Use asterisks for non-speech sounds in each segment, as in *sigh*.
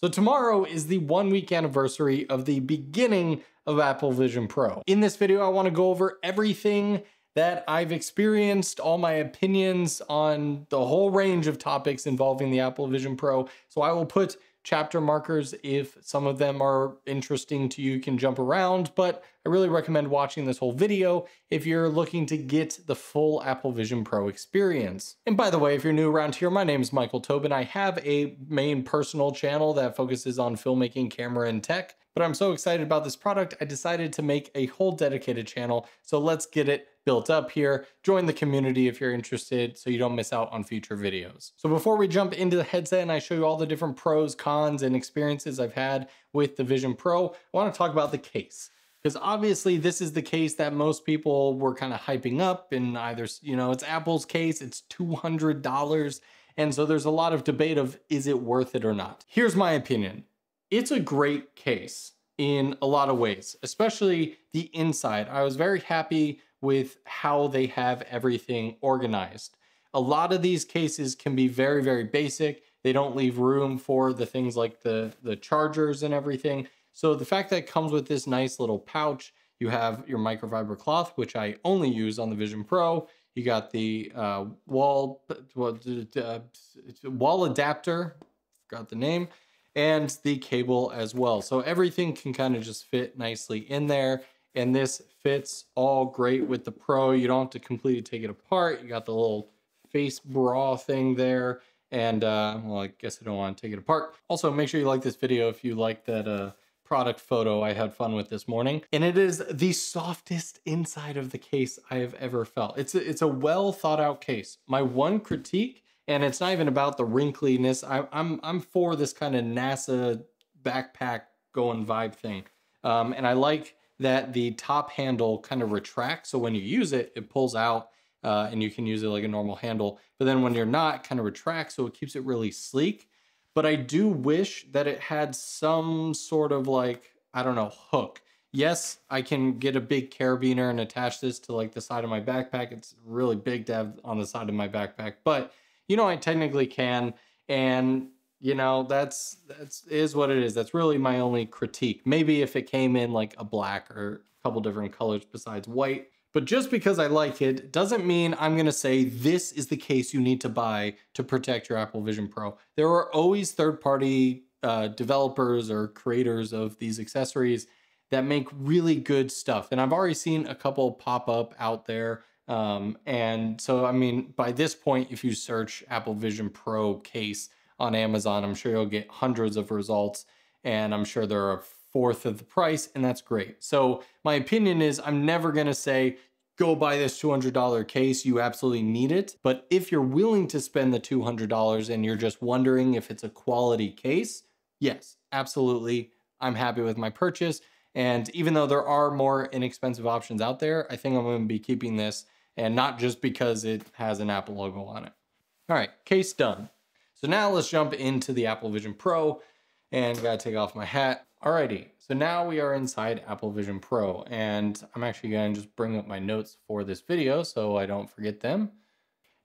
So tomorrow is the one week anniversary of the beginning of Apple Vision Pro. In this video, I wanna go over everything that I've experienced, all my opinions on the whole range of topics involving the Apple Vision Pro. So I will put chapter markers if some of them are interesting to you, you can jump around, but I really recommend watching this whole video if you're looking to get the full Apple Vision Pro experience. And by the way, if you're new around here, my name is Michael Tobin. I have a main personal channel that focuses on filmmaking, camera, and tech, but I'm so excited about this product, I decided to make a whole dedicated channel. So let's get it built up here. Join the community if you're interested so you don't miss out on future videos. So before we jump into the headset and I show you all the different pros, cons, and experiences I've had with the Vision Pro, I wanna talk about the case because obviously this is the case that most people were kind of hyping up and either, you know, it's Apple's case, it's $200. And so there's a lot of debate of is it worth it or not? Here's my opinion. It's a great case in a lot of ways, especially the inside. I was very happy with how they have everything organized. A lot of these cases can be very, very basic. They don't leave room for the things like the, the chargers and everything. So the fact that it comes with this nice little pouch, you have your microfiber cloth, which I only use on the Vision Pro. You got the uh, wall, uh, wall adapter, forgot the name, and the cable as well. So everything can kind of just fit nicely in there and this fits all great with the Pro. You don't have to completely take it apart. You got the little face bra thing there. And, uh, well, I guess I don't want to take it apart. Also, make sure you like this video if you like that uh, product photo I had fun with this morning. And it is the softest inside of the case I have ever felt. It's a, it's a well thought out case. My one critique, and it's not even about the wrinkliness, I, I'm, I'm for this kind of NASA backpack going vibe thing. Um, and I like that the top handle kind of retracts. So when you use it, it pulls out uh, and you can use it like a normal handle. But then when you're not, kind of retracts, so it keeps it really sleek. But I do wish that it had some sort of like, I don't know, hook. Yes, I can get a big carabiner and attach this to like the side of my backpack. It's really big to have on the side of my backpack, but you know, I technically can. And you know that's that's is what it is that's really my only critique maybe if it came in like a black or a couple different colors besides white but just because i like it doesn't mean i'm to say this is the case you need to buy to protect your apple vision pro there are always third party uh, developers or creators of these accessories that make really good stuff and i've already seen a couple pop up out there um, and so i mean by this point if you search apple vision pro case on Amazon. I'm sure you'll get hundreds of results and I'm sure they're a fourth of the price and that's great. So my opinion is I'm never gonna say, go buy this $200 case, you absolutely need it. But if you're willing to spend the $200 and you're just wondering if it's a quality case, yes, absolutely. I'm happy with my purchase. And even though there are more inexpensive options out there, I think I'm gonna be keeping this and not just because it has an Apple logo on it. All right, case done. So now let's jump into the Apple Vision Pro and gotta take off my hat. Alrighty, so now we are inside Apple Vision Pro and I'm actually gonna just bring up my notes for this video so I don't forget them.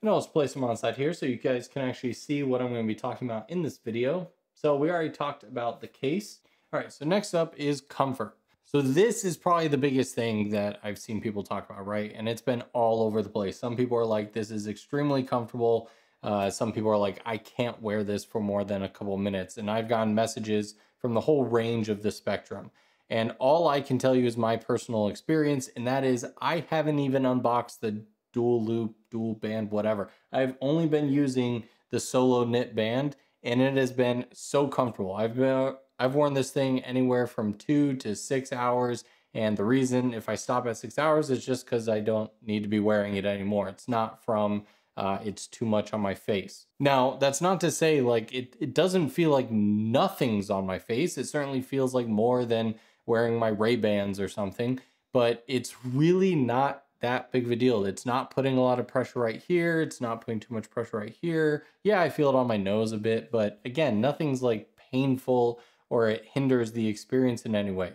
And I'll just place them on side here so you guys can actually see what I'm gonna be talking about in this video. So we already talked about the case. All right, so next up is comfort. So this is probably the biggest thing that I've seen people talk about, right? And it's been all over the place. Some people are like, this is extremely comfortable. Uh, some people are like, I can't wear this for more than a couple minutes. And I've gotten messages from the whole range of the spectrum. And all I can tell you is my personal experience, and that is I haven't even unboxed the dual loop, dual band, whatever. I've only been using the solo knit band, and it has been so comfortable. I've been I've worn this thing anywhere from two to six hours. And the reason if I stop at six hours is just because I don't need to be wearing it anymore. It's not from uh, it's too much on my face. Now, that's not to say like it, it doesn't feel like nothing's on my face. It certainly feels like more than wearing my Ray-Bans or something, but it's really not that big of a deal. It's not putting a lot of pressure right here. It's not putting too much pressure right here. Yeah, I feel it on my nose a bit, but again, nothing's like painful or it hinders the experience in any way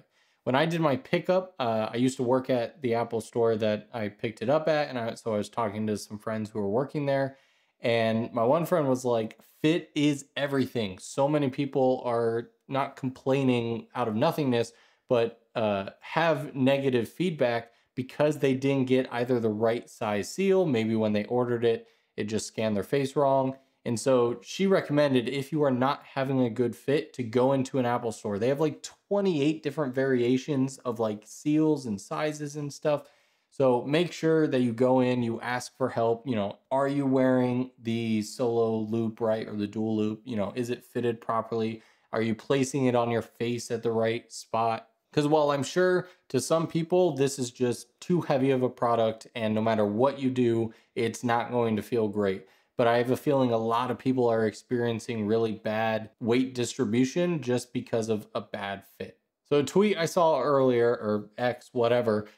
when I did my pickup, uh, I used to work at the Apple store that I picked it up at, and I, so I was talking to some friends who were working there, And my one friend was like, fit is everything. So many people are not complaining out of nothingness, but uh, have negative feedback because they didn't get either the right size seal. Maybe when they ordered it, it just scanned their face wrong. And so she recommended if you are not having a good fit to go into an Apple store. They have like 28 different variations of like seals and sizes and stuff. So make sure that you go in, you ask for help. You know, are you wearing the solo loop right or the dual loop? You know, is it fitted properly? Are you placing it on your face at the right spot? Because while I'm sure to some people this is just too heavy of a product, and no matter what you do, it's not going to feel great. But I have a feeling a lot of people are experiencing really bad weight distribution just because of a bad fit. So, a tweet I saw earlier, or X, whatever,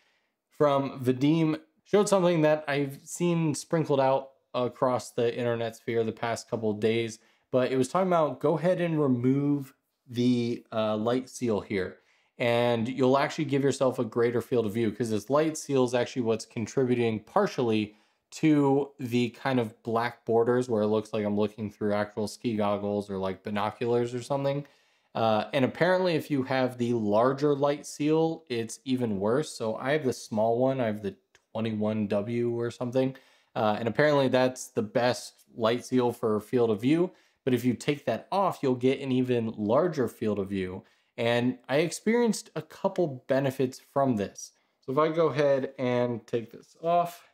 from Vadim showed something that I've seen sprinkled out across the internet sphere the past couple of days, but it was talking about go ahead and remove the uh, light seal here and you'll actually give yourself a greater field of view because this light seal is actually what's contributing partially to the kind of black borders where it looks like I'm looking through actual ski goggles or like binoculars or something. Uh, and apparently, if you have the larger light seal, it's even worse. So I have the small one. I have the 21W or something. Uh, and apparently, that's the best light seal for field of view. But if you take that off, you'll get an even larger field of view. And I experienced a couple benefits from this. So if I go ahead and take this off,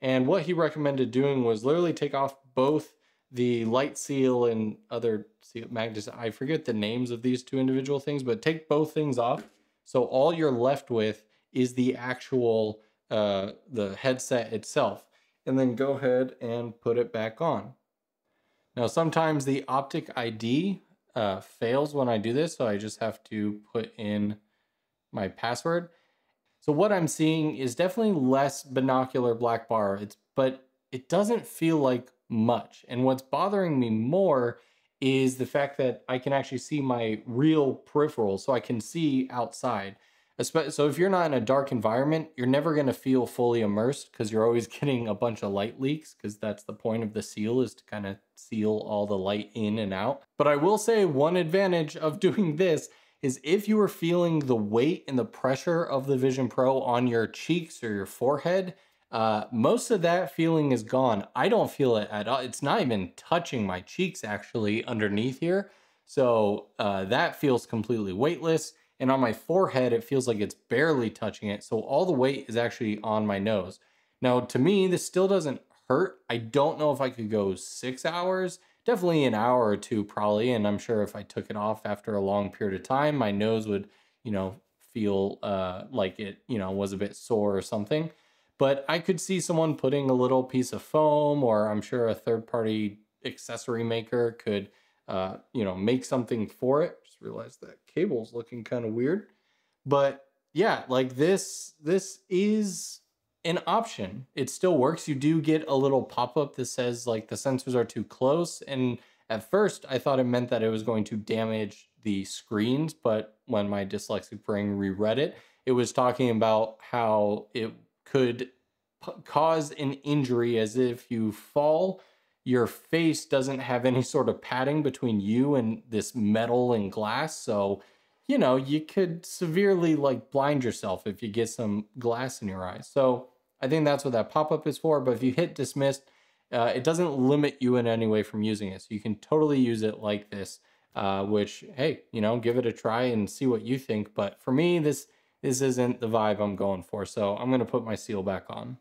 and what he recommended doing was literally take off both the light seal and other seal magnets. I forget the names of these two individual things, but take both things off. So all you're left with is the actual uh, the headset itself, and then go ahead and put it back on. Now sometimes the Optic ID uh, fails when I do this, so I just have to put in my password. So what I'm seeing is definitely less binocular black bar. It's but it doesn't feel like much. And what's bothering me more is the fact that I can actually see my real peripherals, so I can see outside. So if you're not in a dark environment, you're never going to feel fully immersed because you're always *laughs* getting a bunch of light leaks because that's the point of the seal is to kind of seal all the light in and out. But I will say one advantage of *laughs* doing this is if you are feeling the weight and the pressure of the Vision Pro on your cheeks or your forehead, uh, most of that feeling is gone. I don't feel it at all. It's not even touching my cheeks actually underneath here. So uh, that feels completely weightless. And on my forehead, it feels like it's barely touching it. So all the weight is actually on my nose. Now, to me, this still doesn't hurt. I don't know if I could go six hours, definitely an hour or two, probably. And I'm sure if I took it off after a long period of time, my nose would, you know, feel uh, like it, you know, was a bit sore or something. But I could see someone putting a little piece of foam, or I'm sure a third party accessory maker could, uh, you know, make something for it. Just realized that cable's looking kind of weird. But yeah, like this, this is an option. It still works. You do get a little pop up that says like the sensors are too close. And at first, I thought it meant that it was going to damage the screens. But when my dyslexic brain reread it, it was talking about how it could cause an injury as if you fall your face doesn't have any sort of padding between you and this metal and glass so you know you could severely like blind yourself if you get some glass in your eyes so i think that's what that pop-up is for but if you hit dismissed uh, it doesn't limit you in any way from using it so you can totally use it like this uh, which hey you know give it a try and see what you think but for me this this isn't the vibe I'm going for. So I'm going to put my seal back on.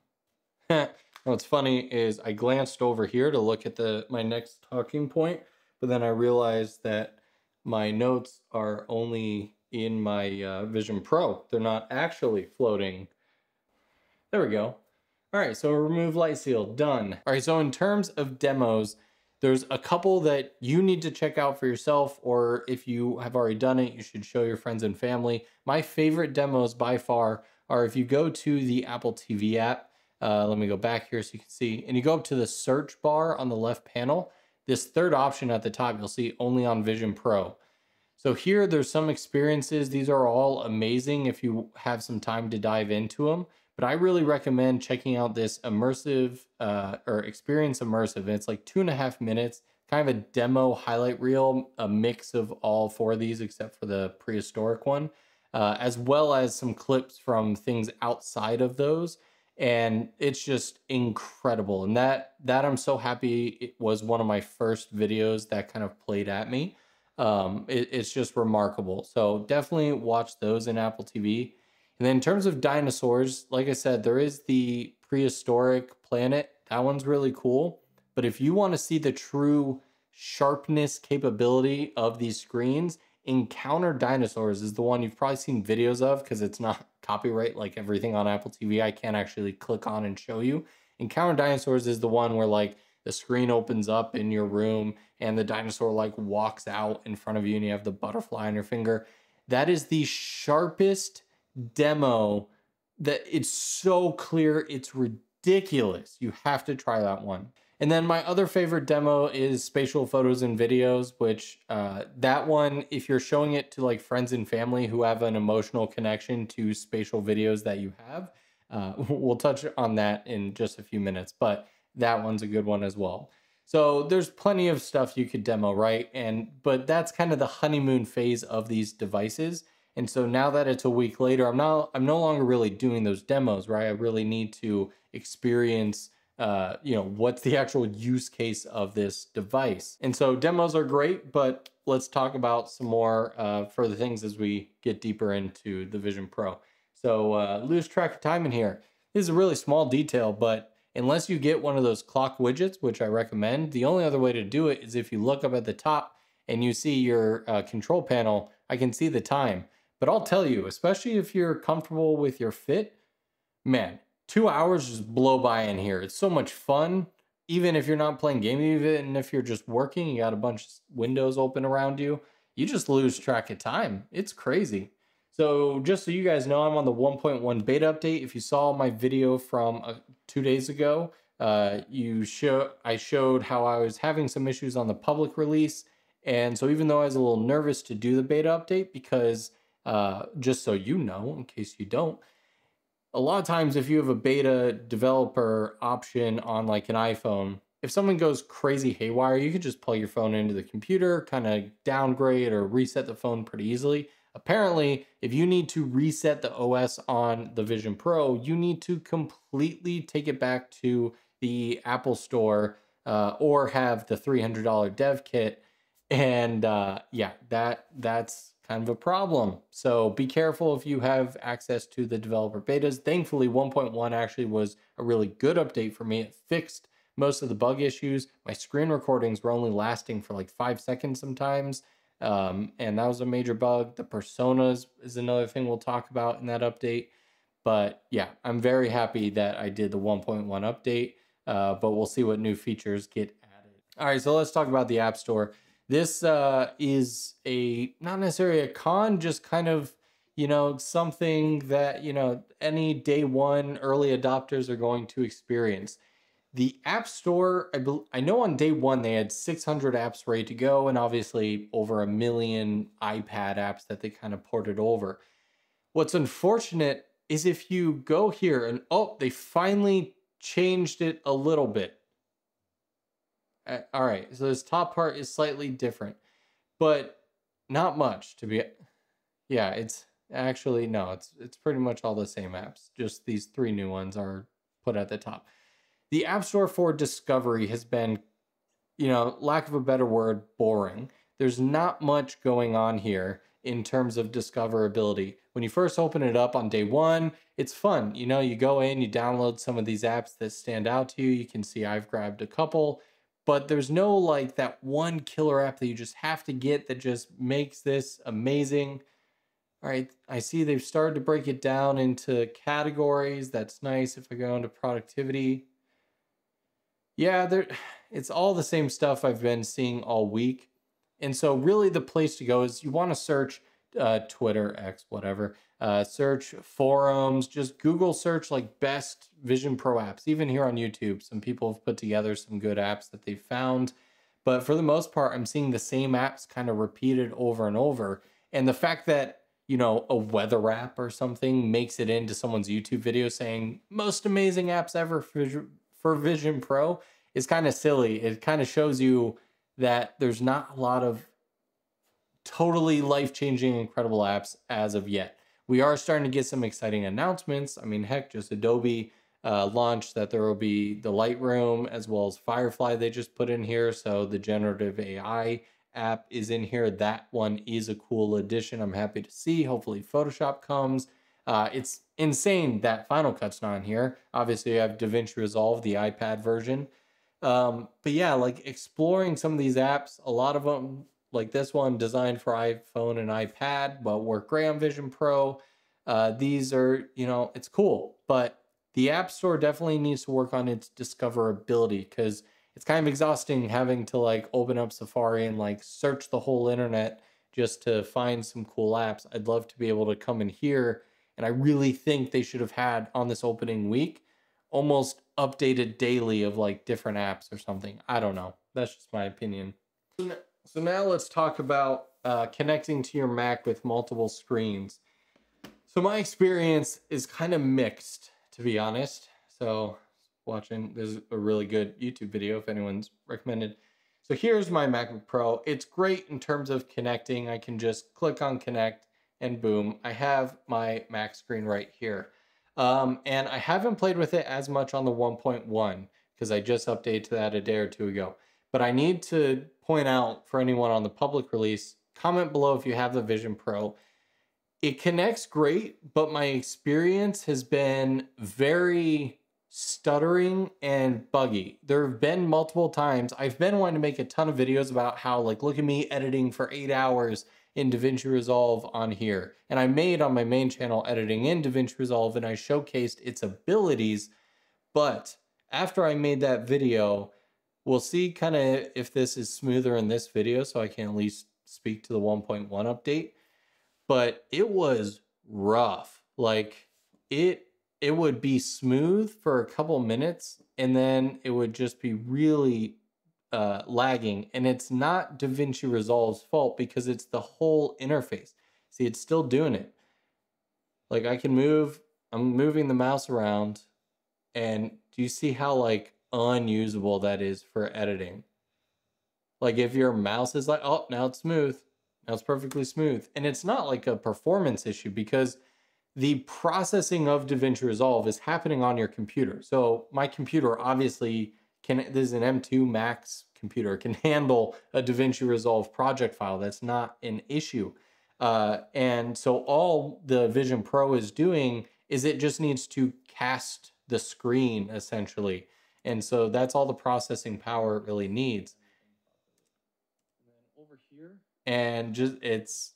*laughs* What's funny is I glanced over here to look at the my next talking point, but then I realized that my notes are only in my uh, Vision Pro. They're not actually floating. There we go. All right, so remove light seal, done. All right, so in terms of demos, there's a couple that you need to check out for yourself, or if you have already done it, you should show your friends and family. My favorite demos by far are if you go to the Apple TV app, uh, let me go back here so you can see, and you go up to the search bar on the left panel, this third option at the top, you'll see only on Vision Pro. So here, there's some experiences. These are all amazing if you have some time to dive into them. But I really recommend checking out this immersive uh, or experience immersive. it's like two and a half minutes, kind of a demo highlight reel, a mix of all four of these except for the prehistoric one, uh, as well as some clips from things outside of those. And it's just incredible. And that that I'm so happy it was one of my first videos that kind of played at me. Um, it, it's just remarkable. So definitely watch those in Apple TV. And then in terms of dinosaurs, like I said, there is the prehistoric planet. That one's really cool. But if you want to see the true sharpness capability of these screens, Encounter Dinosaurs is the one you've probably seen videos of because it's not *laughs* copyright like everything on Apple TV. I can't actually click on and show you. Encounter Dinosaurs is the one where like the screen opens up in your room and the dinosaur like walks out in front of you and you have the butterfly on your finger. That is the sharpest demo that it's so clear, it's ridiculous. You have to try that one. And then my other favorite demo is spatial photos and videos, which uh, that one, if you're showing it to like friends and family who have an emotional connection to spatial videos that you have, uh, *laughs* we'll touch on that in just a few minutes, but that one's a good one as well. So there's plenty of stuff you could demo, right? And but that's kind of the honeymoon phase of these devices. And so now that it's a week later, I'm not I'm no longer really doing those demos, right? I really need to experience uh, you know, what's the actual use case of this device. And so demos are great, but let's talk about some more uh, further things as we get deeper into the Vision Pro. So uh, lose track of time in here. This is a really small detail, but unless you get one of those clock widgets, which I recommend, the only other way to do it is if you look up at the top and you see your uh, control panel, I can see the time. But I'll tell you, especially if you're comfortable with your fit, man, two hours just blow by in here. It's so much fun. Even if you're not playing games, even if you're just working, you got a bunch of windows open around you, you just lose track of time. It's crazy. So just so you guys know, I'm on the 1.1 beta update. If you saw my video from uh, two days ago, uh, you show I showed how I was having some issues on the public release. And so even though I was a little nervous to do the beta update, because uh, just so you know, in case you don't, a lot of times if you have a beta developer option on like an iPhone, if someone goes crazy haywire, you can just plug your phone into the computer, kind of downgrade or reset the phone pretty easily. Apparently, if you need to reset the OS on the Vision Pro, you need to completely take it back to the Apple Store uh, or have the $300 dev kit. And uh, yeah, that that's kind of a problem. So be careful if you have access to the developer betas. Thankfully, 1.1 actually was a really good update for me. It fixed most of the bug issues. My screen recordings were only lasting for like five seconds sometimes. Um, and that was a major bug. The personas is another thing we'll talk about in that update. But yeah, I'm very happy that I did the 1.1 update, uh, but we'll see what new features get added. All right, so let's talk about the App Store. This uh, is a not necessarily a con, just kind of you know something that you know any day one early adopters are going to experience. The App Store, I, be, I know on day one they had 600 apps ready to go, and obviously over a million iPad apps that they kind of ported over. What's unfortunate is if you go here and oh, they finally changed it a little bit. Uh, all right, so this top part is slightly different, but not much to be. Yeah, it's actually no, it's it's pretty much all the same apps. Just these three new ones are put at the top. The App Store for Discovery has been, you know, lack of a better word, boring. There's not much going on here in terms of discoverability. When you first open it up on day one, it's fun. You know, you go in, you download some of these apps that stand out to you. You can see I've grabbed a couple but there's no like that one killer app that you just have to get that just makes this amazing. All right, I see they've started to break it down into categories. That's nice if I go into productivity. Yeah, there *sighs* it's all the same stuff I've been seeing all week. And so really the place to go is you want to search uh, Twitter, X, whatever. Uh, search forums, just Google search like best Vision Pro apps. Even here on YouTube, some people have put together some good apps that they've found. But for the most part, I'm seeing the same apps kind of repeated over and over. And the fact that you know, a weather app or something makes it into someone's YouTube video saying most amazing apps ever for, for Vision Pro is kind of silly. It kind of shows you that there's not a lot of totally life changing, incredible apps as of yet. We are starting to get some exciting announcements. I mean, heck, just Adobe uh, launched that there will be the Lightroom as well as Firefly they just put in here. So the generative AI app is in here. That one is a cool addition. I'm happy to see. Hopefully, Photoshop comes. Uh, it's insane that Final Cut's not in here. Obviously, you have DaVinci Resolve, the iPad version. Um, but yeah, like exploring some of these apps, a lot of them, like this one, designed for iPhone and iPad, but work on Vision Pro. Uh, these are, you know, it's cool, but the App Store definitely needs to work on its discoverability because it's kind of exhausting having to like open up Safari and like search the whole internet just to find some cool apps. I'd love to be able to come in here, and I really think they should have had on this opening week almost updated daily of like different apps or something. I don't know. That's just my opinion. So now let's talk about uh, connecting to your Mac with multiple screens. So my experience is kind of mixed, to be honest. So watching, there's a really good YouTube video if anyone's recommended. So here's my MacBook Pro. It's great in terms of connecting. I can just click on connect and boom, I have my Mac screen right here. Um, and I haven't played with it as much on the 1.1 because I just updated to that a day or two ago. But I need to point out for anyone on the public release, comment below if you have the Vision Pro. It connects great, but my experience has been very stuttering and buggy. There have been multiple times I've been wanting to make a ton of videos about how like look at me editing for 8 hours in DaVinci Resolve on here. And I made on my main channel editing in DaVinci Resolve and I showcased its abilities. But after I made that video, we'll see kind of if this is smoother in this video so I can at least speak to the 1.1 update. But it was rough. Like it it would be smooth for a couple minutes and then it would just be really uh, lagging, and it's not DaVinci Resolve's fault because it's the whole interface. See, it's still doing it. Like I can move, I'm moving the mouse around, and do you see how like unusable that is for editing? Like if your mouse is like, oh, now it's smooth, now it's perfectly smooth, and it's not like a performance issue because the processing of DaVinci Resolve is happening on your computer. So my computer obviously can this is an M2 Max computer can *laughs* handle a DaVinci Resolve project file. That's not an issue. Uh, and so all the Vision Pro is doing is it just needs to cast the screen essentially. And so that's all the processing power it really needs. And over here, and just it's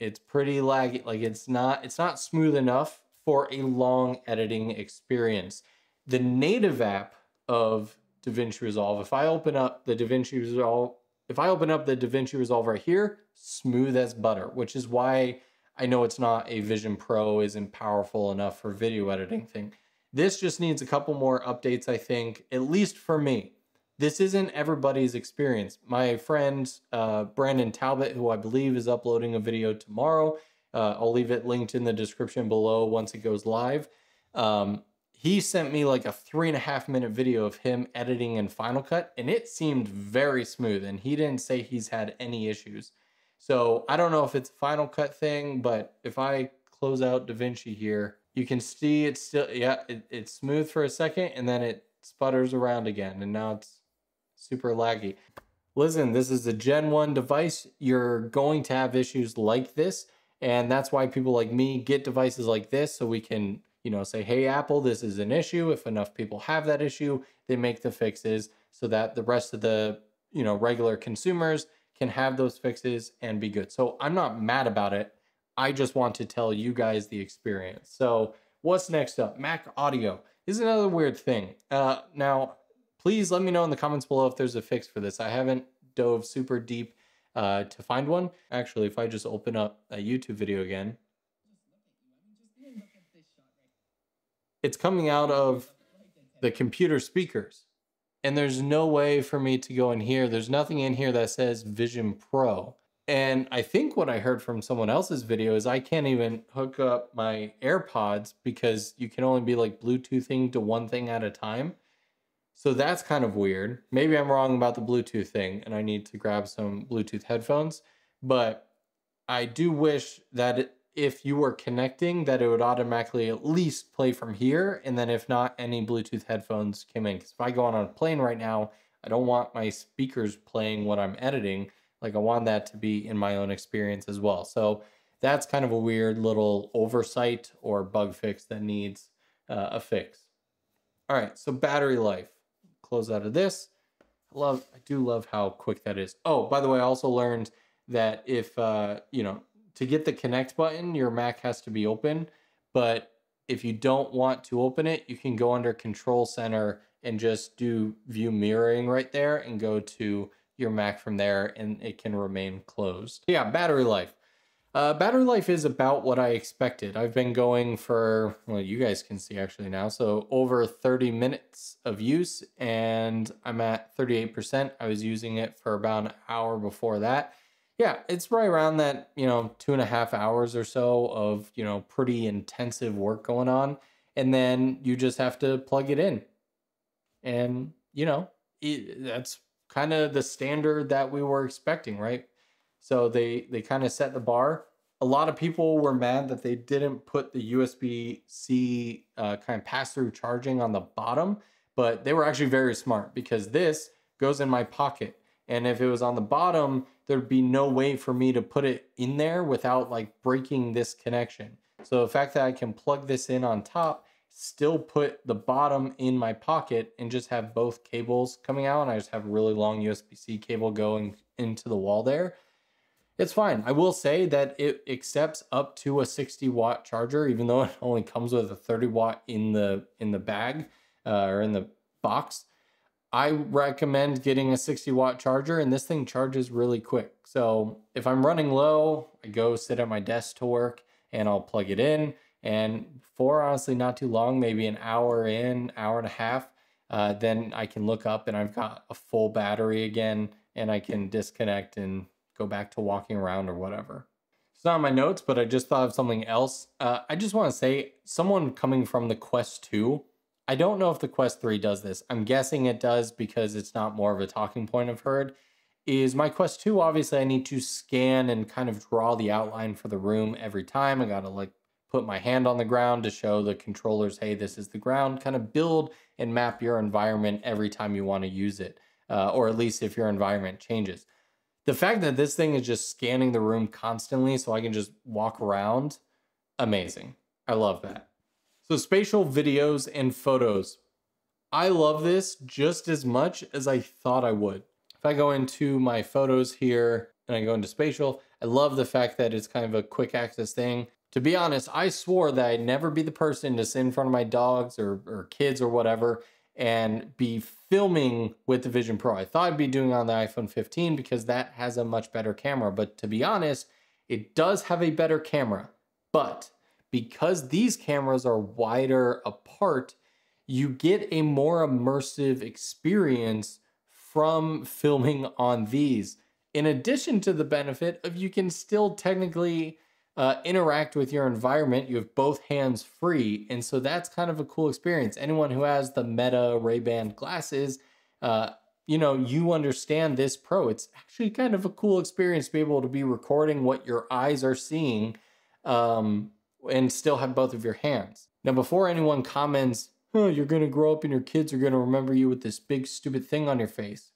it's pretty laggy. Like it's not it's not smooth enough for a long editing experience. The native app of DaVinci Resolve. If I open up the DaVinci Resolve, if I open up the DaVinci Resolve right here, smooth as butter, which is why I know it's not a Vision Pro isn't powerful enough for video editing thing. This just needs a couple more updates, I think, at least for me. This isn't everybody's experience. My friend uh, Brandon Talbot, who I believe is uploading a video tomorrow, uh, I'll leave it linked in the description below once it goes live. Um, he sent me like a three and a half minute video of him editing in Final Cut, and it seemed very smooth. And he didn't say he's had any issues. So I don't know if it's a Final Cut thing, but if I close out DaVinci here, you can see it's still, yeah, it, it's smooth for a second and then it sputters around again. And now it's super laggy. Listen, this is a Gen 1 device. You're going to have issues like this. And that's why people like me get devices like this so we can you know, say, hey, Apple, this is an issue. If enough people have that issue, they make the fixes so that the rest of the, you know, regular consumers can have those fixes and be good. So I'm not mad about it. I just want to tell you guys the experience. So what's next up? Mac Audio is another weird thing. Uh, now, please let me know in the comments below if there's a fix for this. I haven't dove super deep uh, to find one. Actually, if I just open up a YouTube video again, it's coming out of the computer speakers. And there's no way for me to go in here. There's nothing in here that says Vision Pro. And I think what I heard from someone else's video is I can't even hook up my AirPods because you can only be like Bluetoothing to one thing at a time. So that's kind of weird. Maybe I'm wrong about the Bluetooth thing and I need to grab some Bluetooth headphones. But I do wish that if you were connecting, that it would automatically at least play from here. And then if not, any Bluetooth headphones came in. Because if I go on a plane right now, I don't want my speakers playing what I'm editing. Like I want that to be in my own experience as well. So that's kind of a weird little oversight or bug fix that needs uh, a fix. All right, so battery life. Close out of this. I love, I do love how quick that is. Oh, by the way, I also learned that if uh, you know to get the connect button, your Mac has to be open. But if you don't want to open it, you can go under Control Center and just do view mirroring right there and go to your Mac from there and it can remain closed. Yeah, battery life. Uh, battery life is about what I expected. I've been going for, well, you guys can see actually now, so over 30 minutes of use and I'm at 38%. I was using it for about an hour before that. Yeah, it's right around that, you know, two and a half hours or so of, you know, pretty intensive work going on. And then you just have to plug it in. And, you know, it, that's kind of the standard that we were expecting, right? So they they kind of set the bar. A lot of people were mad that they didn't put the USB C uh, kind of pass through charging on the bottom, but they were actually very smart because this goes in my pocket. And if it was on the bottom, there'd be no way for me to put it in there without like breaking this connection. So the fact that I can plug this in on top still put the bottom in my pocket and just have both cables coming out and I just have a really long USB-C cable going into the wall there. It's fine. I will say that it accepts up to a 60 watt charger, even though *laughs* it only comes with a 30 watt in the in the bag uh, or in the box. I recommend getting a 60 watt charger and this thing charges really quick. So if I'm running low, I go sit at my desk to work and I'll plug it in. And for honestly not too long, maybe an hour in, hour and a half, uh, then I can look up and I've got a full battery again and I can disconnect and go back to walking around or whatever. It's not my notes, but I just thought of something else. Uh, I just want to say, someone coming from the Quest 2, I don't know if the Quest 3 does this. I'm guessing it does because it's not more of a talking point I've heard. Is my Quest 2, obviously, I need to scan and kind of draw the outline for the room every time. I got to like put my hand on the ground to show the controllers, hey, this is the ground, kind of build and map your environment every time you want to use it, uh, or at least if your environment changes. The fact that this thing is just scanning the room constantly so I can just walk around, amazing. I love that. So spatial videos and photos. I love this just as much as I thought I would. If I go into my photos here and I go into spatial, I love the fact that it's kind of a quick access thing. To be honest, I swore that I'd never be the person to sit in front of my dogs or, or kids or whatever and be filming with the Vision Pro. I thought I'd be doing on the iPhone 15 because that has a much better camera. But to be honest, it does have a better camera. But because these cameras are wider apart, you get a more immersive experience from filming on these. In addition to the benefit of you can still technically uh, interact with your environment. You have both hands free. And so that's kind of a cool experience. Anyone who has the Meta Ray-Ban glasses, uh, you know, you understand this pro. It's actually kind of a cool experience to be able to be recording what your eyes are seeing um, and still have both of your hands. Now, before anyone comments, huh, you're going to grow up and your kids are going to remember you with this big stupid thing on your face.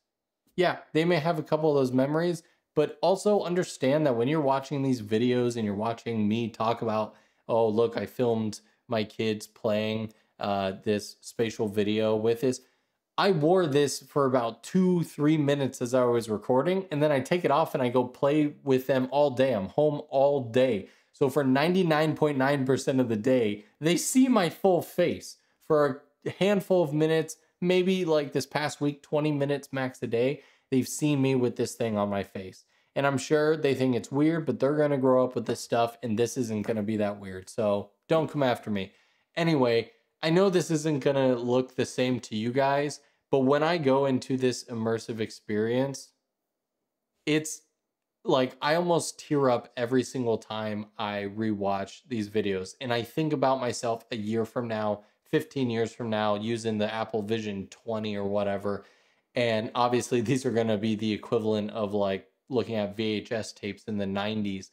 Yeah, they may have a couple of those memories, but also understand that when you're watching these videos and you're watching me talk about, oh, look, I filmed my kids playing uh, this spatial video with this. I wore this for about two, three minutes as I was recording, and then I take it off and I go play with them all day. I'm home all day. So for 99.9% of the day, they see my full face. For a handful of minutes, maybe like this past week, 20 minutes max a day, they've seen me with this thing on my face. And I'm sure they think it's weird, but they're going to grow up with this stuff and this isn't going to be that weird. So don't come after me. Anyway, I know this isn't going to look the same to you guys, but when I go into this immersive experience, it's like I almost tear up every single time I rewatch these videos. And I think about myself a year from now, 15 years from now, using the Apple Vision 20 or whatever. And obviously, *laughs* these are going to be the equivalent of like looking at VHS tapes in the 90s.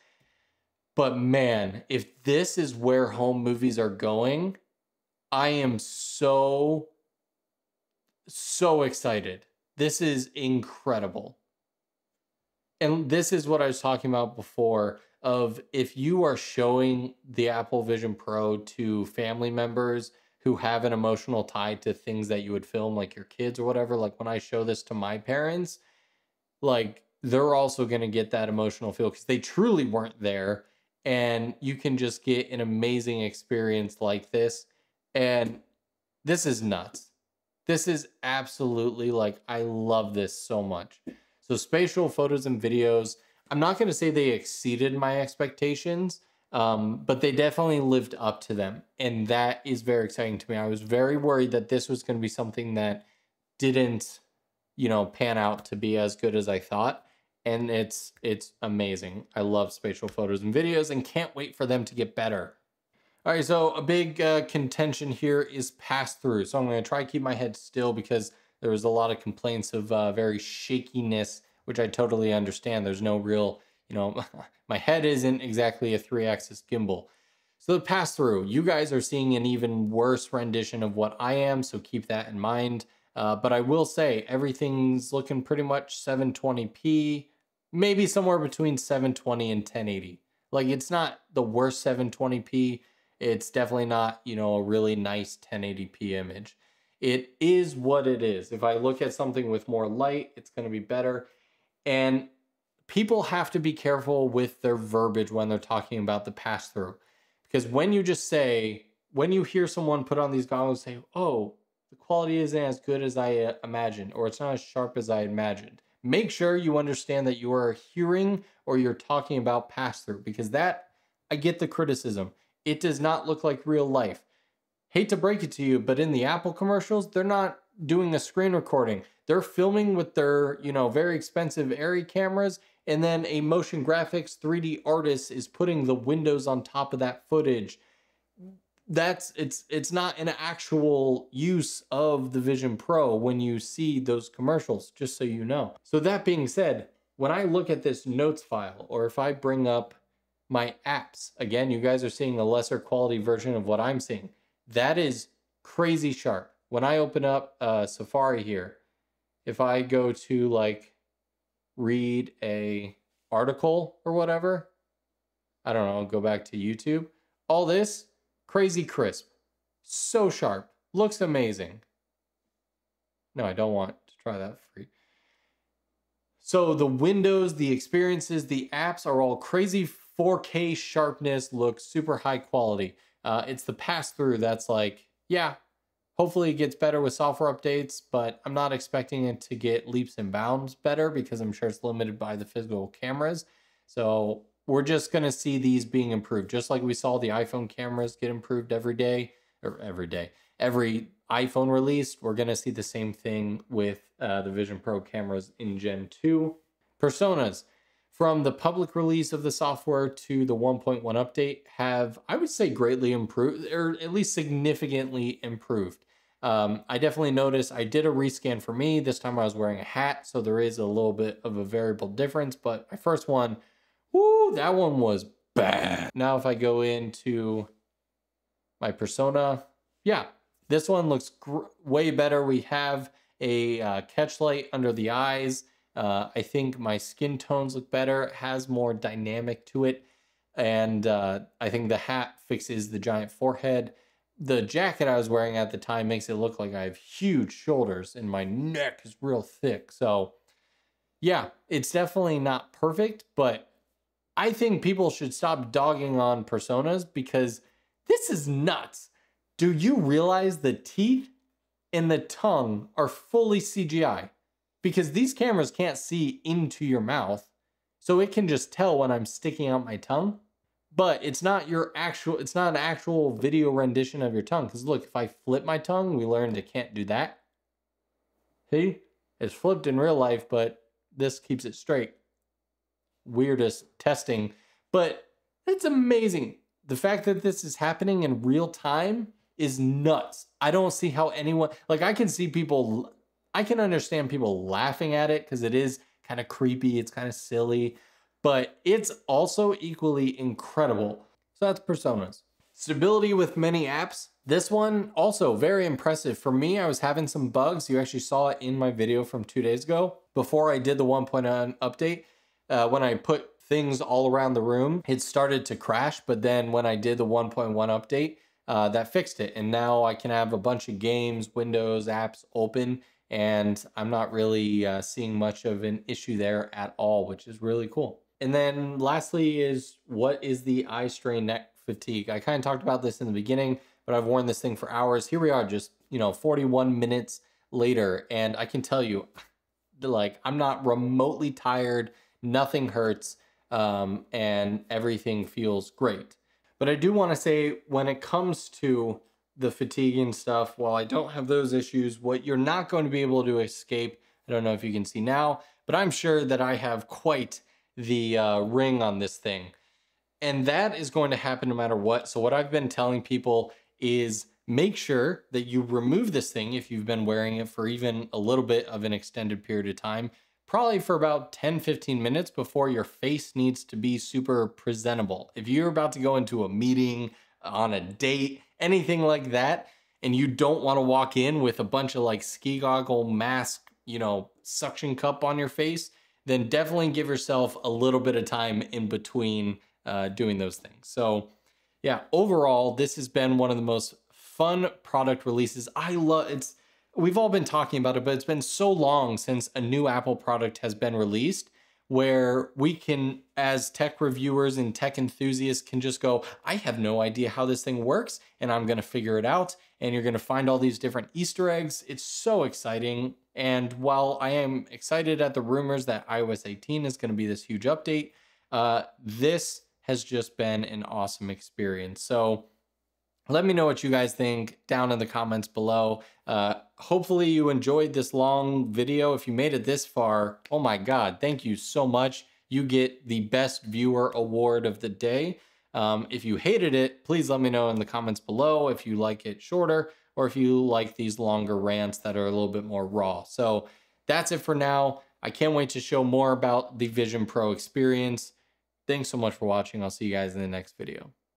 But man, if this is where home movies are going, I am so, so excited. This is incredible and this is what I was talking about before of if you are showing the Apple Vision Pro to family members who have an emotional tie to things that you would film like your kids or whatever like when I show this to my parents like they're also going to get that emotional feel cuz they truly weren't there and you can just get an amazing experience like this and this is nuts. This is absolutely like I love this so much. So spatial photos and videos, I'm not going to say they exceeded my expectations, um, but they definitely lived up to them. And that is very exciting to me. I was very worried that this was going to be something that didn't, you know, pan out to be as good as I thought. And it's it's amazing. I love spatial photos and videos and can't wait for them to get better. All right, so a big uh, contention here is pass through. So I'm going to try to keep my head still because there was a lot of complaints of uh, very shakiness, which I totally understand. There's no real, you know, *laughs* my head isn't exactly a three axis gimbal. So the pass through, you guys are seeing an even worse rendition of what I am, so keep that in mind. Uh, but I will say everything's looking pretty much 720p, maybe somewhere between 720 and 1080. Like it's not the worst 720p. It's definitely not, you know, a really nice 1080p image. It is what it is. If I look at something with more light, it's going to be better. And people have to be careful with their verbiage when they're talking about the pass through. Because when you just say, when you hear someone put on these goggles say, oh, the quality isn't as good as I uh, imagined, or it's not as sharp as I imagined, make sure you understand that you are hearing or you're talking about pass through because that, I get the criticism. It does not look like real life hate to break it to you, but in the Apple commercials, they're not doing a screen recording. They're filming with their, you know, very expensive Arri cameras, and then a motion graphics 3D artist is putting the windows on top of that footage. That's it's it's not an actual use of the Vision Pro when you see those commercials, just so you know. So that being said, when I look at this notes file, or if I bring up my apps, again, you guys are seeing a lesser quality version of what I'm seeing that is crazy sharp. When I open up uh, Safari here, if I go to like read a article or whatever, I don't know, go back to YouTube, all this crazy crisp, so sharp, looks amazing. No, I don't want to try that free. So the windows, the experiences, the apps are all crazy 4K sharpness, look super high quality. Uh, it's the pass through that's like, yeah, hopefully it gets better with software updates, but I'm not expecting it to get leaps and bounds better because I'm sure it's limited by the physical cameras. So we're just going to see these being improved, just like we saw the iPhone cameras get improved every day or every day, every iPhone release. We're going to see the same thing with uh, the Vision Pro cameras in Gen 2. Personas from the public release of the software to the 1.1 update have, I would say, greatly improved, or at least significantly improved. Um, I definitely noticed I did a rescan for me. This time I was wearing a hat, so there is a little bit of a variable difference. But my first one, whoo, that one was bad. Now, if I go into my persona, yeah, this one looks way better. We have a uh, catch light under the eyes. Uh, I think my skin tones look better, it has more dynamic to it. And uh, I think the hat fixes the giant forehead. The jacket I was wearing at the time makes it look like I have huge shoulders and my neck is real thick. So, yeah, it's definitely not perfect, but I think people should stop dogging on personas because this is nuts. Do you realize the teeth and the tongue are fully CGI? because these cameras can't see into your mouth. So it can just tell when I'm sticking out my tongue, but it's not your actual, it's not an actual video rendition of your tongue. Because look, if I flip my tongue, we learned it can't do that. See, it's flipped in real life, but this keeps it straight. weirdest testing, but it's amazing. The fact that this is happening in real time is nuts. I don't see how anyone, like, I can see people, I can understand people laughing at it because it is kind of creepy, it's kind of silly, but it's also equally incredible. So that's Personas. Stability with many apps. This one also very impressive. For me, I was having some bugs. You actually saw it in my video from two days ago. Before I did the 1.0 update, uh, when I put things all around the room, it started to crash. But then when I did the 1.1 update, uh, that fixed it. And now I can have a bunch of games, windows, apps open, and I'm not really uh, seeing much of an issue there at all, which is really cool. And then lastly is what is the eye strain neck fatigue? I kind of talked about this in the beginning, but I've worn this thing for hours. Here we are, just, you know, 41 minutes later. And I can tell you, like, I'm not remotely tired. Nothing hurts. Um, and everything feels great. But I do want to say when it comes to the fatigue and stuff, while I don't have those issues, what you're not going to be able to escape, I don't know if you can see now, but I'm sure that I have quite the uh, ring on this thing. And that is going to happen no matter what. So, what I've been telling people is make sure that you remove this thing if you've been wearing it for even a little bit of an extended period of time, probably for about 10 15 minutes before your face needs to be super presentable. If you're about to go into a meeting, on a date, anything like that, and you don't want to walk in with a bunch of like ski goggle mask, you know, suction cup on your face, then definitely give yourself a little bit of time in between uh, doing those things. So, yeah, overall, this has been one of the most fun product releases. I love it's. We've all been talking about it, but it's been so long since a new Apple product has been released where we can, as tech reviewers and tech enthusiasts, can just go, I have no idea how this thing works, and I'm going to figure it out. And you're going to find all these different Easter eggs. It's so exciting. And while I am excited at the rumors that iOS 18 is going to be this huge update, uh, this has just been an awesome experience. So let me know what you guys think down in the comments below. Uh, hopefully you enjoyed this long video. If you made it this far, oh my God, thank you so much. You get the best viewer award of the day. Um, if you hated it, please let me know in the comments below if you like it shorter or if you like these longer rants that are a little bit more raw. So that's it for now. I can't wait to show more about the Vision Pro experience. Thanks so much for watching. I'll see you guys in the next video.